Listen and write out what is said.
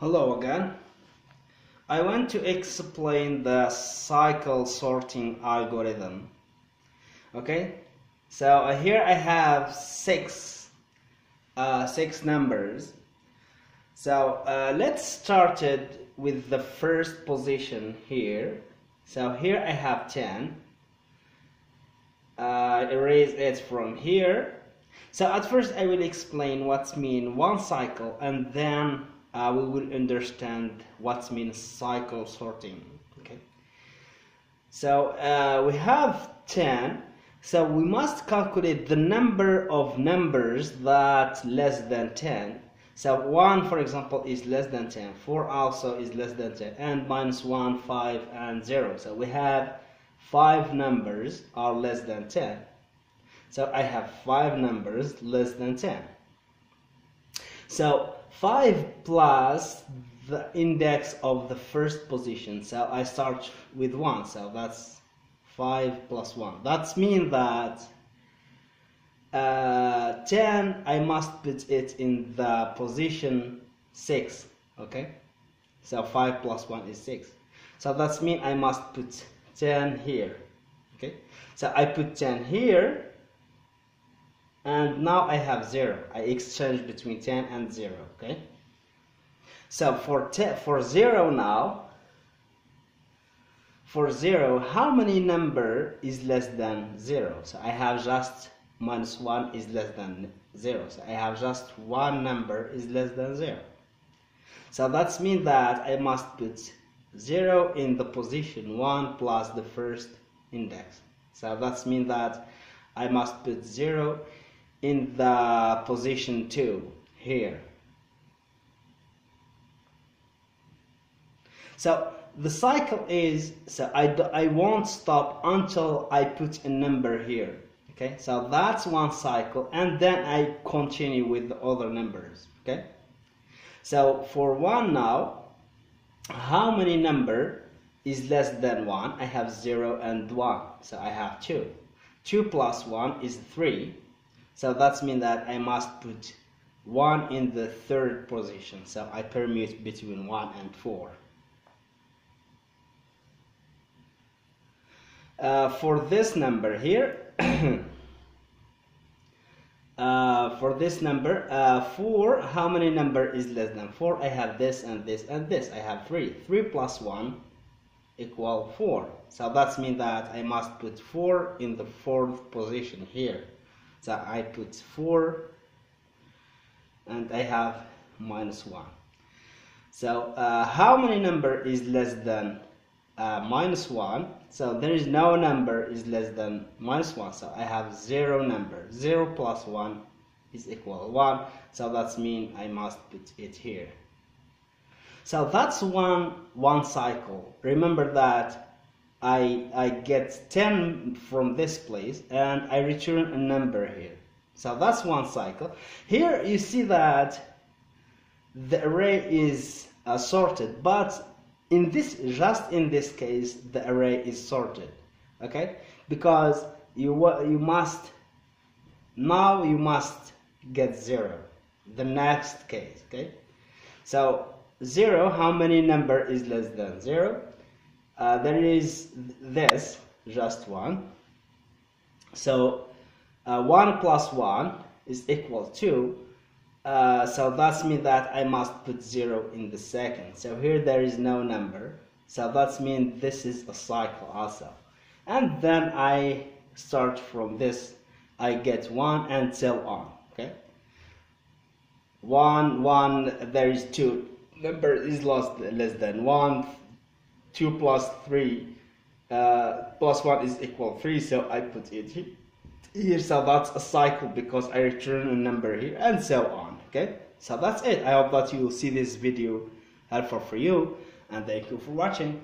Hello again. I want to explain the cycle sorting algorithm. Okay, so uh, here I have six, uh, six numbers. So uh, let's start it with the first position here. So here I have 10. Uh, erase it from here. So at first I will explain what's mean one cycle and then uh, we will understand what means cycle sorting okay? So uh, we have 10 so we must calculate the number of numbers that less than 10 so 1 for example is less than 10 4 also is less than 10 and minus 1 5 and 0 so we have five numbers are less than 10 so I have five numbers less than 10 so 5 plus the index of the first position. So I start with 1 so that's 5 plus 1 that means that uh, 10 I must put it in the position 6 okay? So 5 plus 1 is 6 so that means I must put 10 here. Okay? So I put 10 here and now I have 0 I exchange between 10 and 0 okay? So for for 0 now for 0 how many number is less than 0 so I have just minus 1 is less than 0 so I have just one number is less than 0 so that means that I must put 0 in the position 1 plus the first index. So that means that I must put 0 in the position 2 here. So the cycle is, so I, I won't stop until I put a number here. Okay, so that's one cycle and then I continue with the other numbers. Okay, so for one now, how many number is less than one? I have zero and one, so I have two. Two plus one is three so that means that I must put 1 in the third position. So I permute between 1 and 4. Uh, for this number here, uh, for this number, uh, 4, how many number is less than 4? I have this and this and this. I have 3. 3 plus 1 equal 4. So that means that I must put 4 in the fourth position here so I put 4 and I have minus 1 so uh, how many number is less than uh, minus 1 so there is no number is less than minus 1 so I have 0 number. 0 plus 1 is equal 1 so that's mean I must put it here. So that's one one cycle. Remember that I, I get 10 from this place and I return a number here. So that's one cycle. Here you see that the array is uh, sorted, but in this, just in this case, the array is sorted, okay? Because you, you must, now you must get zero, the next case, okay? So zero, how many number is less than zero? Uh, there is this, just 1. So uh, 1 plus 1 is equal to, uh, so that means that I must put 0 in the second. So here there is no number. So that means this is a cycle also. And then I start from this, I get 1 and so on. Okay. 1, 1, there is 2. Number is less than 1, 2 plus 3 uh, plus 1 is equal 3 so I put it here. So that's a cycle because I return a number here and so on okay? So that's it. I hope that you will see this video helpful for you and thank you for watching